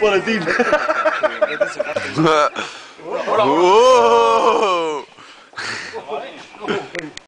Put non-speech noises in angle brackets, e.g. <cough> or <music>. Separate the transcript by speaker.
Speaker 1: What a deal. <laughs>
Speaker 2: Whoa!
Speaker 1: <laughs>